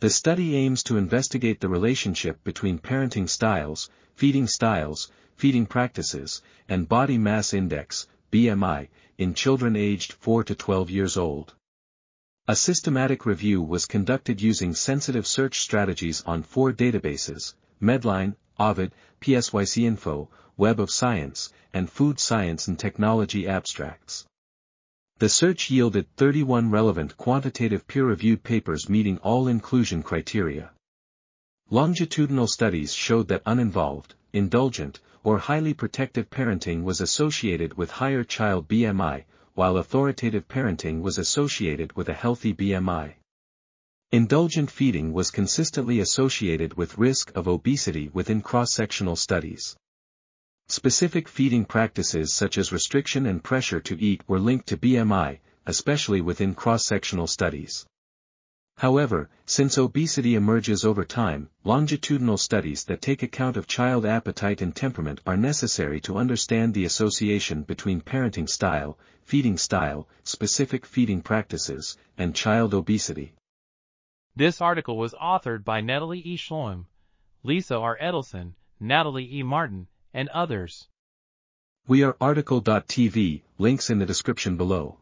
The study aims to investigate the relationship between parenting styles, feeding styles, feeding practices, and body mass index, BMI, in children aged 4 to 12 years old. A systematic review was conducted using sensitive search strategies on four databases, Medline, Ovid, PsycINFO, Web of Science, and Food Science and Technology Abstracts. The search yielded 31 relevant quantitative peer-reviewed papers meeting all inclusion criteria. Longitudinal studies showed that uninvolved, indulgent, or highly protective parenting was associated with higher child BMI, while authoritative parenting was associated with a healthy BMI. Indulgent feeding was consistently associated with risk of obesity within cross-sectional studies. Specific feeding practices such as restriction and pressure to eat were linked to BMI, especially within cross-sectional studies. However, since obesity emerges over time, longitudinal studies that take account of child appetite and temperament are necessary to understand the association between parenting style, feeding style, specific feeding practices, and child obesity. This article was authored by Netalie E. Shloim, Lisa R. Edelson, Nathalie E. Martin, and others. We are RTCL.TV, links in the description below.